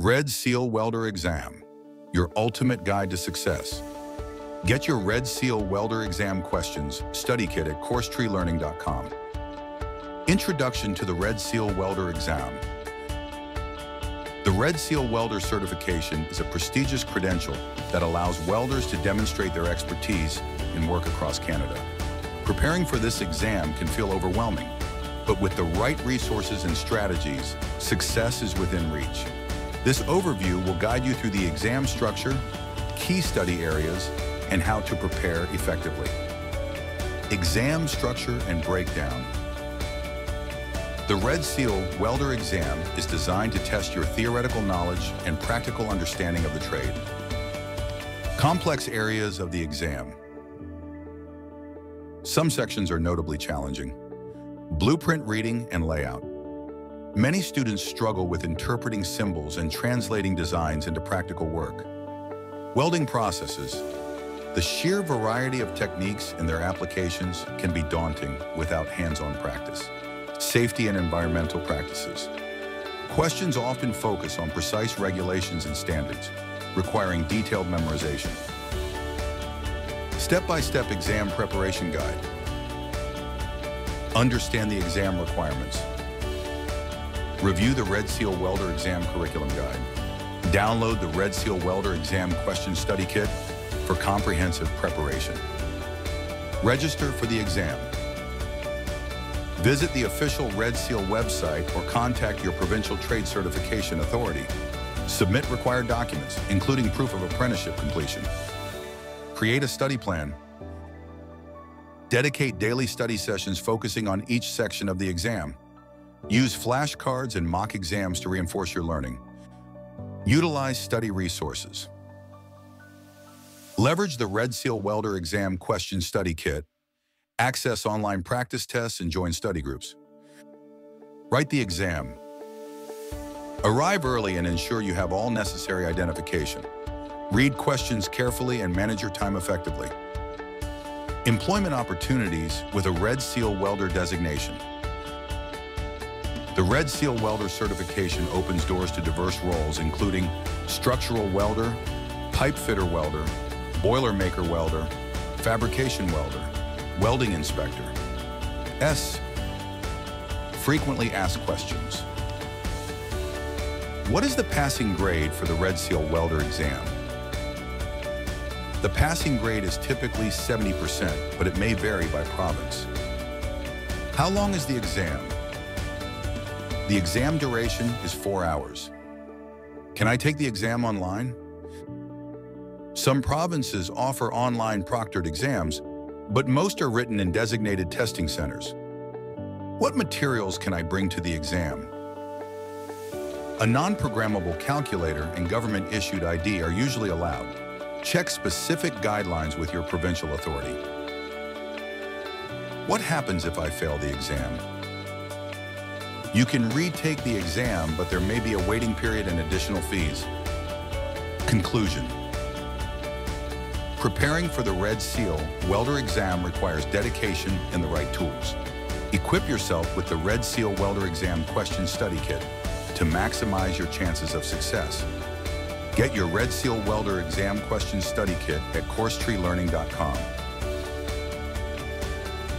Red Seal Welder Exam, your ultimate guide to success. Get your Red Seal Welder Exam questions study kit at CourseTreeLearning.com. Introduction to the Red Seal Welder Exam. The Red Seal Welder certification is a prestigious credential that allows welders to demonstrate their expertise in work across Canada. Preparing for this exam can feel overwhelming, but with the right resources and strategies, success is within reach. This overview will guide you through the exam structure, key study areas, and how to prepare effectively. Exam structure and breakdown. The Red Seal Welder exam is designed to test your theoretical knowledge and practical understanding of the trade. Complex areas of the exam. Some sections are notably challenging. Blueprint reading and layout. Many students struggle with interpreting symbols and translating designs into practical work. Welding processes. The sheer variety of techniques and their applications can be daunting without hands-on practice. Safety and environmental practices. Questions often focus on precise regulations and standards, requiring detailed memorization. Step-by-step -step exam preparation guide. Understand the exam requirements. Review the Red Seal Welder Exam Curriculum Guide. Download the Red Seal Welder Exam Question Study Kit for comprehensive preparation. Register for the exam. Visit the official Red Seal website or contact your provincial trade certification authority. Submit required documents, including proof of apprenticeship completion. Create a study plan. Dedicate daily study sessions focusing on each section of the exam. Use flashcards and mock exams to reinforce your learning. Utilize study resources. Leverage the Red Seal Welder Exam Question Study Kit. Access online practice tests and join study groups. Write the exam. Arrive early and ensure you have all necessary identification. Read questions carefully and manage your time effectively. Employment opportunities with a Red Seal Welder designation. The Red Seal Welder certification opens doors to diverse roles, including structural welder, pipe fitter welder, boilermaker welder, fabrication welder, welding inspector. S. Frequently asked questions. What is the passing grade for the Red Seal Welder exam? The passing grade is typically 70%, but it may vary by province. How long is the exam? The exam duration is four hours. Can I take the exam online? Some provinces offer online proctored exams, but most are written in designated testing centers. What materials can I bring to the exam? A non-programmable calculator and government-issued ID are usually allowed. Check specific guidelines with your provincial authority. What happens if I fail the exam? You can retake the exam, but there may be a waiting period and additional fees. Conclusion. Preparing for the Red Seal welder exam requires dedication and the right tools. Equip yourself with the Red Seal welder exam question study kit to maximize your chances of success. Get your Red Seal welder exam question study kit at CourseTreeLearning.com.